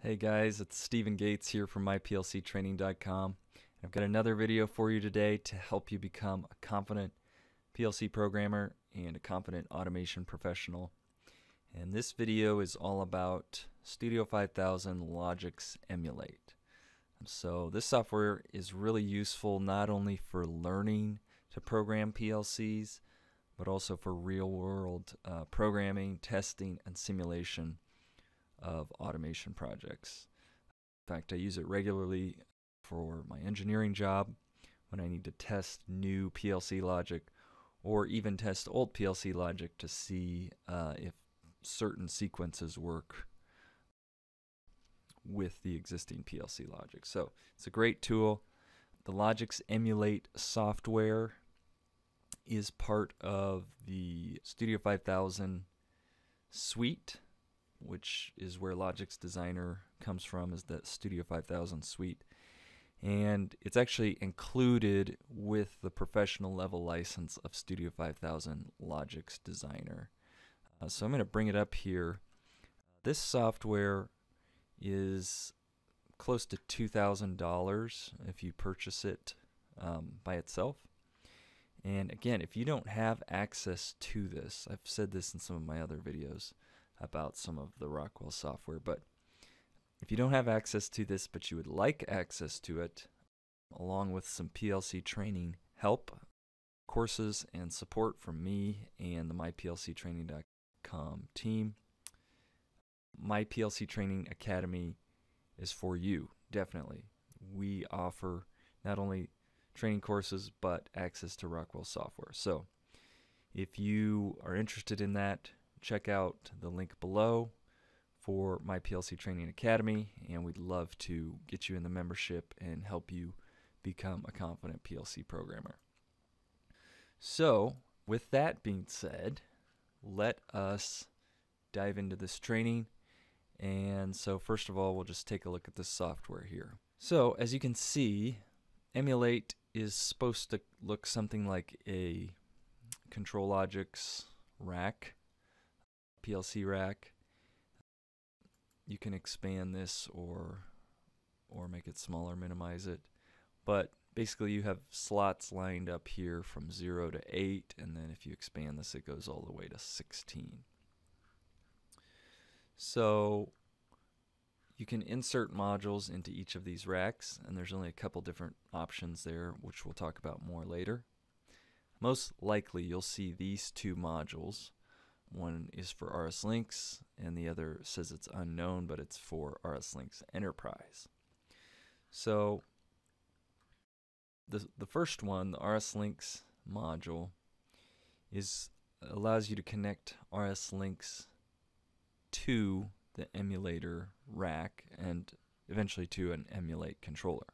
Hey guys, it's Stephen Gates here from myplctraining.com. I've got another video for you today to help you become a confident PLC programmer and a confident automation professional. And this video is all about Studio 5000 Logix Emulate. So this software is really useful not only for learning to program PLCs, but also for real world uh, programming, testing, and simulation of automation projects. In fact, I use it regularly for my engineering job when I need to test new PLC logic or even test old PLC logic to see uh, if certain sequences work with the existing PLC logic. So it's a great tool. The Logix Emulate software is part of the Studio 5000 suite which is where Logix Designer comes from, is that Studio 5000 suite. And it's actually included with the professional level license of Studio 5000 Logix Designer. Uh, so I'm going to bring it up here. This software is close to $2,000 if you purchase it um, by itself. And again, if you don't have access to this, I've said this in some of my other videos, about some of the Rockwell software. But if you don't have access to this, but you would like access to it, along with some PLC training help, courses, and support from me and the myplctraining.com team, My PLC Training Academy is for you, definitely. We offer not only training courses, but access to Rockwell software. So if you are interested in that, check out the link below for my PLC Training Academy, and we'd love to get you in the membership and help you become a confident PLC programmer. So, with that being said, let us dive into this training. And so, first of all, we'll just take a look at the software here. So, as you can see, Emulate is supposed to look something like a ControlLogix rack PLC rack. You can expand this or or make it smaller, minimize it. But basically you have slots lined up here from 0 to 8 and then if you expand this it goes all the way to 16. So you can insert modules into each of these racks and there's only a couple different options there which we'll talk about more later. Most likely you'll see these two modules one is for RS Linx, and the other says it's unknown, but it's for RS Linx Enterprise. So the the first one, the RS Linx module, is allows you to connect RS Linx to the emulator rack and eventually to an emulate controller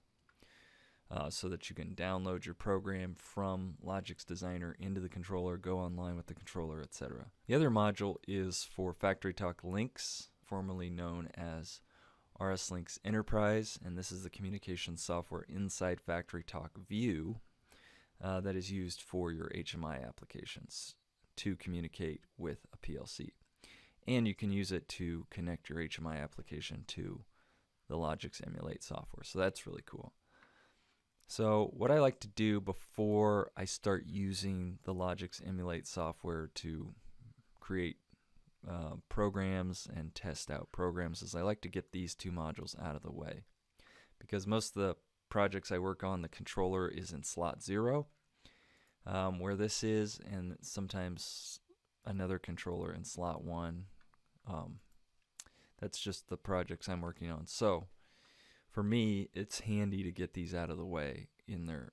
uh, so that you can download your program from Logix Designer into the controller, go online with the controller, etc. The other module is for FactoryTalk Linx, formerly known as RS Linx Enterprise, and this is the communication software inside FactoryTalk View uh, that is used for your HMI applications to communicate with a PLC. And you can use it to connect your HMI application to the Logix Emulate software. So that's really cool. So what I like to do before I start using the Logix Emulate software to create uh, programs and test out programs is I like to get these two modules out of the way. Because most of the projects I work on, the controller is in slot 0, um, where this is, and sometimes another controller in slot 1. Um, that's just the projects I'm working on. So for me, it's handy to get these out of the way in their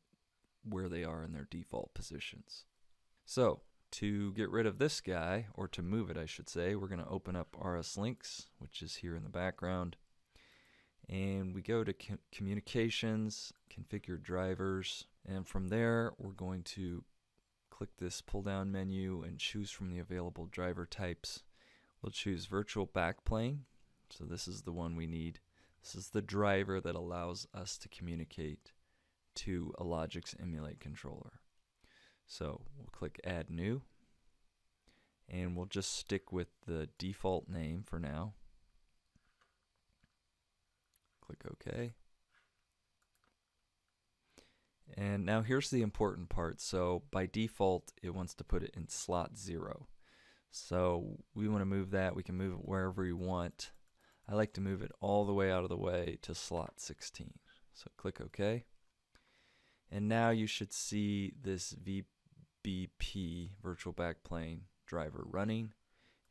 where they are in their default positions. So to get rid of this guy, or to move it I should say, we're going to open up RS Linx, which is here in the background. And we go to com communications, configure drivers, and from there we're going to click this pull down menu and choose from the available driver types. We'll choose virtual backplane. So this is the one we need. This is the driver that allows us to communicate to a Logix Emulate controller. So we'll click Add New, and we'll just stick with the default name for now. Click OK. And now here's the important part. So by default, it wants to put it in slot 0. So we want to move that. We can move it wherever we want. I like to move it all the way out of the way to slot 16. So click OK. And now you should see this VBP virtual backplane driver running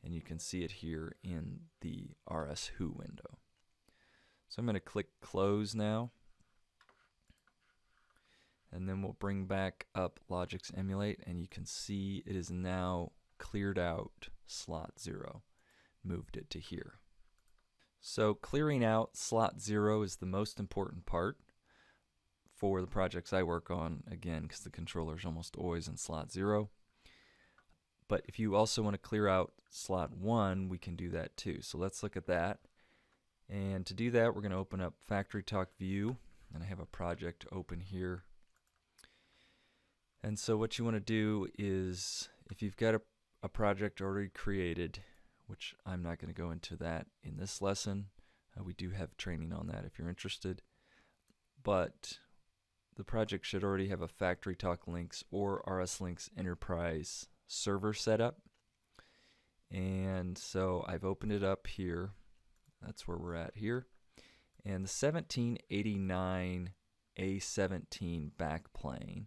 and you can see it here in the RS Who window. So I'm going to click close now and then we'll bring back up Logix Emulate and you can see it is now cleared out slot 0 moved it to here so clearing out slot 0 is the most important part for the projects I work on again because the controller is almost always in slot 0 but if you also want to clear out slot 1 we can do that too. So let's look at that. And to do that we're going to open up Factory Talk View and I have a project open here. And so what you want to do is, if you've got a, a project already created, which I'm not going to go into that in this lesson, uh, we do have training on that if you're interested, but the project should already have a FactoryTalk Linx or RS Linx Enterprise server set up. And so I've opened it up here. That's where we're at here. And the 1789 A17 backplane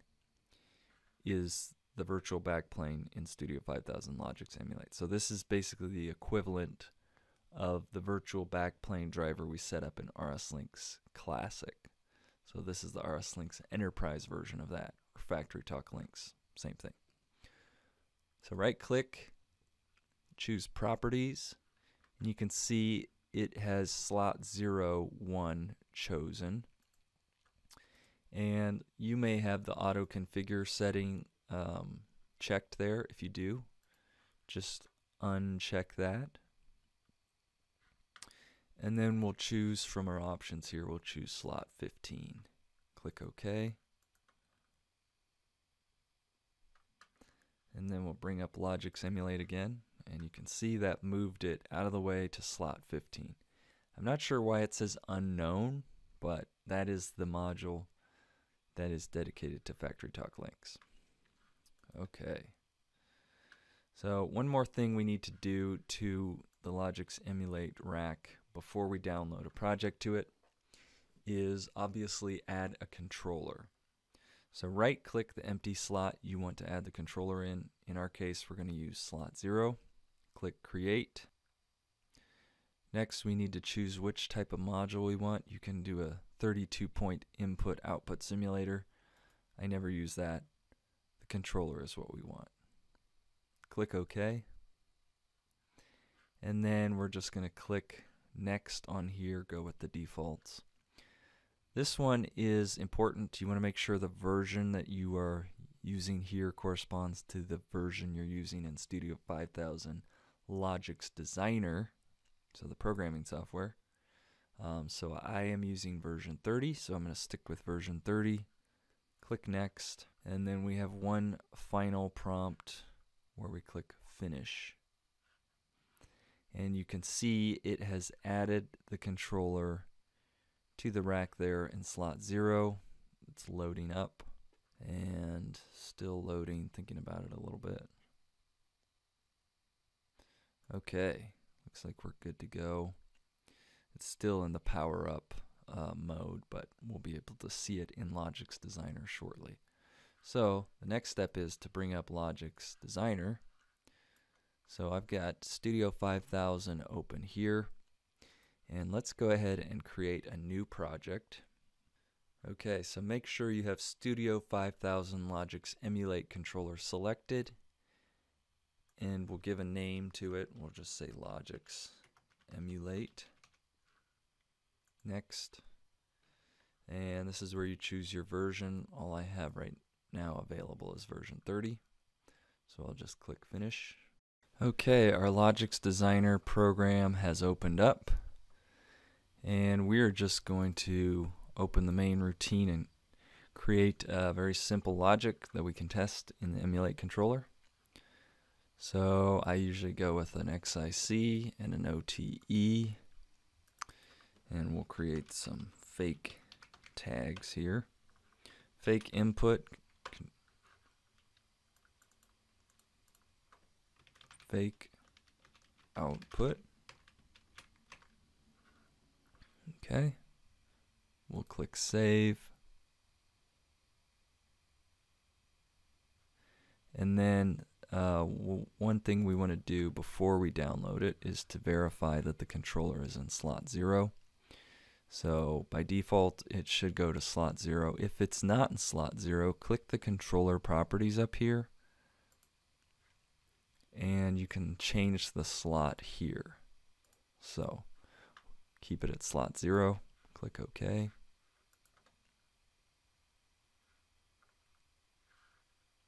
is the virtual backplane in Studio 5000 Logix Emulate. So this is basically the equivalent of the virtual backplane driver we set up in RS Linx Classic. So this is the RS Linx Enterprise version of that, or FactoryTalk Linx, same thing. So right click, choose Properties, and you can see it has slot 0, 1 chosen and you may have the auto configure setting um, checked there. If you do just uncheck that. And then we'll choose from our options here. We'll choose slot 15 click OK. And then we'll bring up Logix Emulate again and you can see that moved it out of the way to slot 15 I'm not sure why it says unknown but that is the module that is dedicated to Factory Talk Linx. Okay. So one more thing we need to do to the Logix Emulate rack before we download a project to it is obviously add a controller. So right click the empty slot you want to add the controller in. In our case we're going to use slot 0. Click create. Next we need to choose which type of module we want. You can do a 32 point input output simulator. I never use that. The controller is what we want. Click OK. And then we're just going to click next on here, go with the defaults. This one is important. You want to make sure the version that you are using here corresponds to the version you're using in Studio 5000 Logix Designer, so the programming software. Um, so I am using version 30, so I'm going to stick with version 30. Click next, and then we have one final prompt where we click finish. And you can see it has added the controller to the rack there in slot 0. It's loading up and still loading, thinking about it a little bit. Okay, looks like we're good to go. It's still in the power up uh, mode, but we'll be able to see it in Logix Designer shortly. So the next step is to bring up Logix Designer. So I've got Studio 5000 open here. And let's go ahead and create a new project. Okay, so make sure you have Studio 5000 Logix Emulate controller selected. And we'll give a name to it. We'll just say Logix Emulate. Next. And this is where you choose your version. All I have right now available is version 30. So I'll just click finish. Okay, our Logix Designer program has opened up. And we're just going to open the main routine and create a very simple logic that we can test in the emulate controller. So I usually go with an XIC and an OTE And we'll create some fake tags here. Fake input. Fake output. Okay. We'll click save. And then uh, one thing we want to do before we download it is to verify that the controller is in slot 0. So by default, it should go to slot 0. If it's not in slot 0, click the controller properties up here. And you can change the slot here. So keep it at slot 0. Click OK.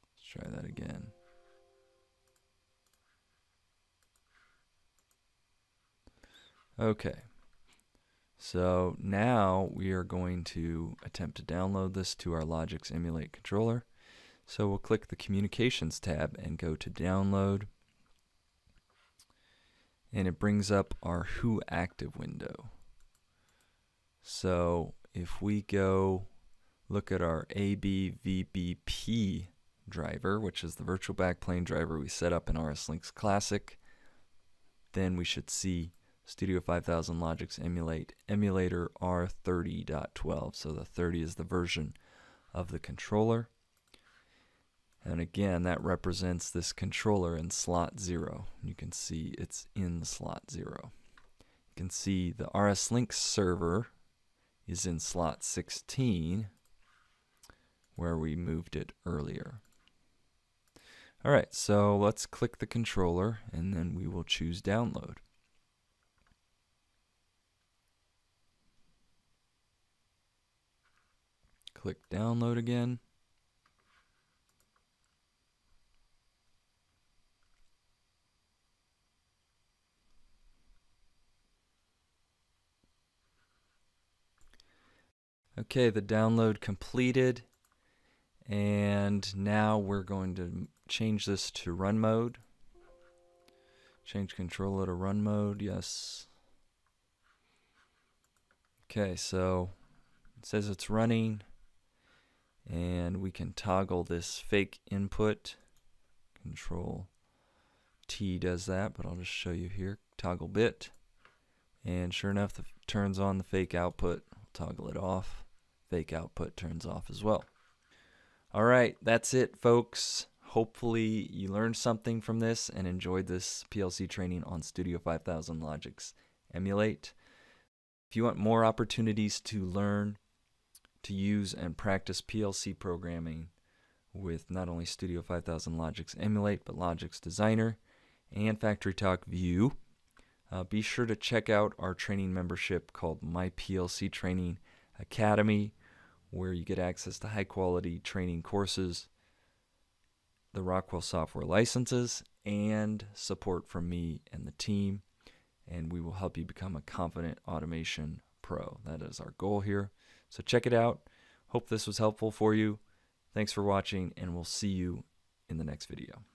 Let's try that again. Okay. So now we are going to attempt to download this to our Logix Emulate controller. So we'll click the Communications tab and go to Download. And it brings up our Who Active window. So if we go look at our ABVBP driver, which is the virtual backplane driver we set up in RS Linx Classic, then we should see Studio 5000 Logix Emulate Emulator R30.12. So the 30 is the version of the controller. And again, that represents this controller in slot 0. You can see it's in slot 0. You can see the RS Linx server is in slot 16 where we moved it earlier. All right, so let's click the controller and then we will choose download. Click download again. Okay, the download completed. And now we're going to change this to run mode. Change controller to run mode, yes. Okay, so it says it's running and we can toggle this fake input. Control T does that, but I'll just show you here. Toggle bit. And sure enough, it turns on the fake output. I'll toggle it off. Fake output turns off as well. All right, that's it, folks. Hopefully, you learned something from this and enjoyed this PLC training on Studio 5000 Logix Emulate. If you want more opportunities to learn, to use, and practice PLC programming with not only Studio 5000 Logix Emulate, but Logix Designer and FactoryTalk View, uh, be sure to check out our training membership called My PLC Training Academy where you get access to high quality training courses, the Rockwell software licenses, and support from me and the team. And we will help you become a confident automation pro. That is our goal here. So check it out. Hope this was helpful for you. Thanks for watching, and we'll see you in the next video.